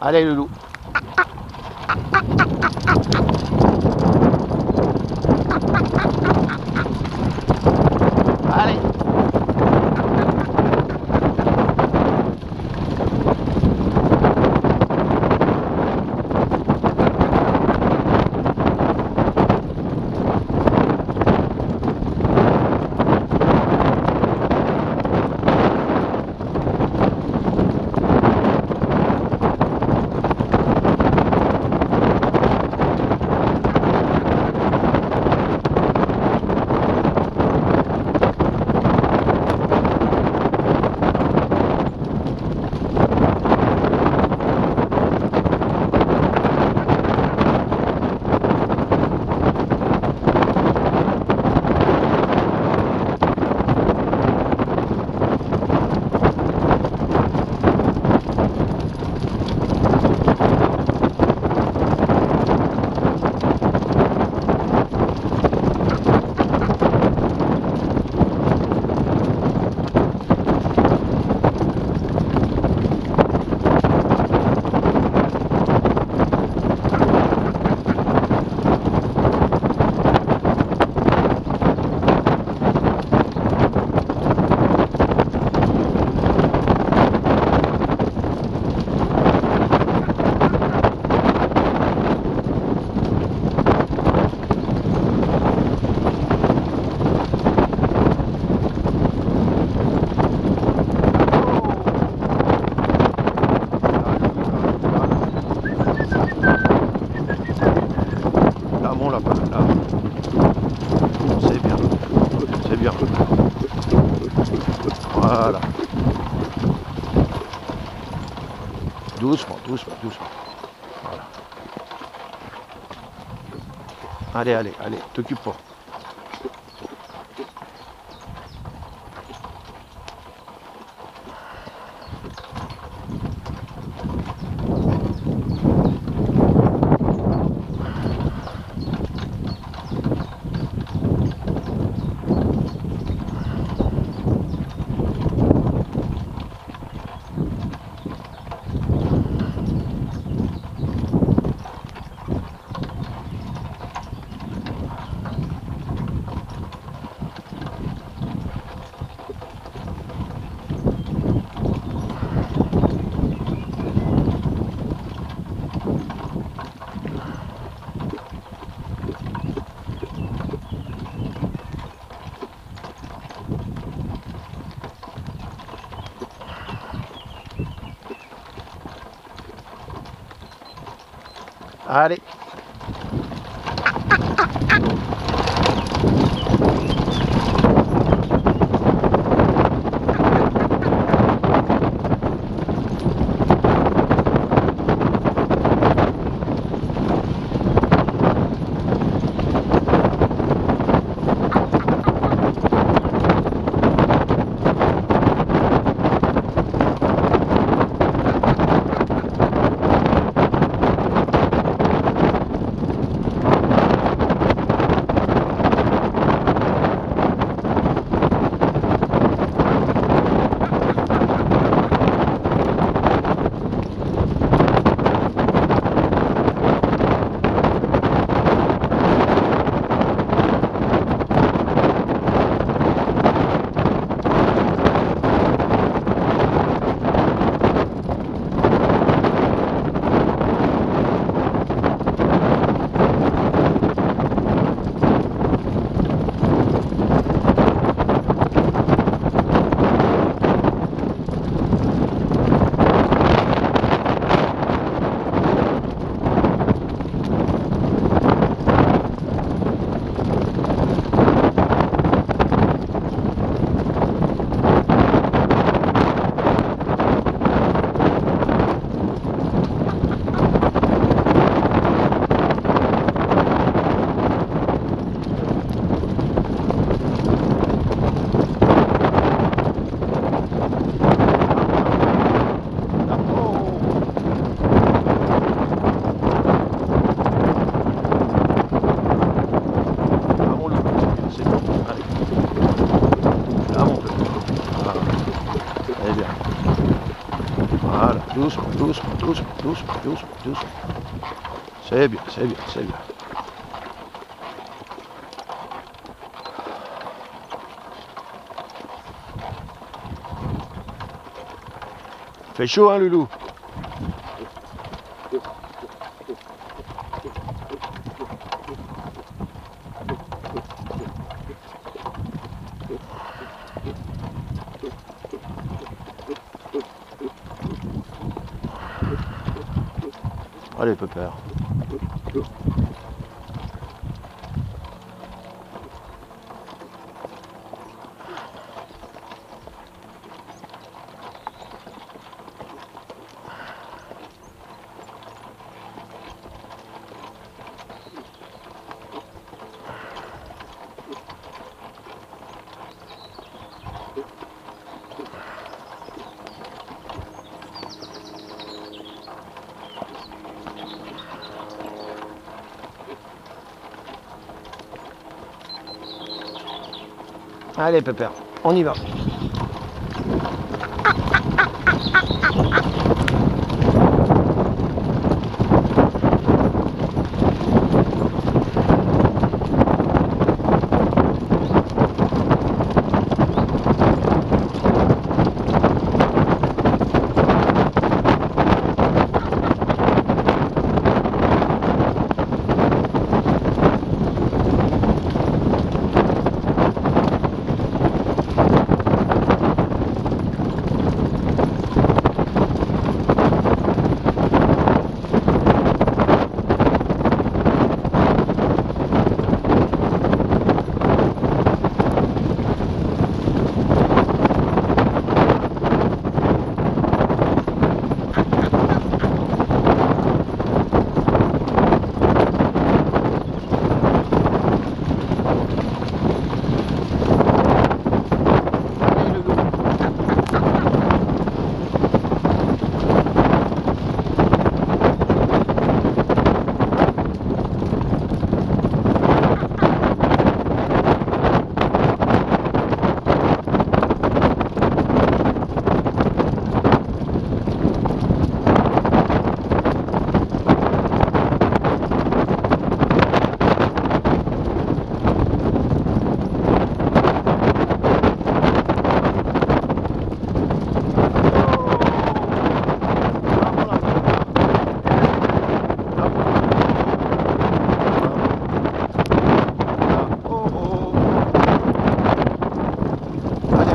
Allez le loup. Allez. Là, bon, là-bas, là. C'est bien. C'est bien. Voilà. Doucement, doucement, doucement. Voilà. Allez, allez, allez, t'occupe pas. Allez. doucement, C'est bien, c'est bien, c'est bien. Fait chaud, hein, Loulou? Allez, Pepper. Allez, Pepper, on y va.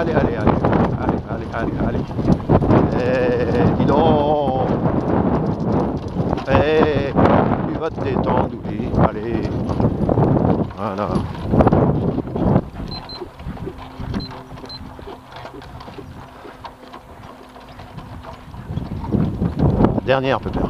Allez, allez, allez, allez, allez, allez, allez. Eh, dis donc. Eh, tu vas te détendre, oui, allez. Voilà. Dernière, Pepper.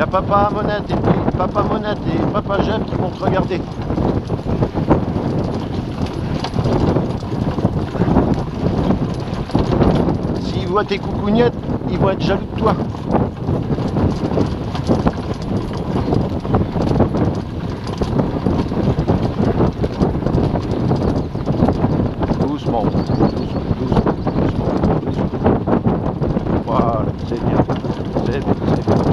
Y a papa Monette et puis papa Monette et papa Jeff qui vont te regarder. S'ils voient tes coucougnettes, ils vont être jaloux de toi. Doucement, doucement, doucement, doucement. Voilà, c'est bien, c'est bien,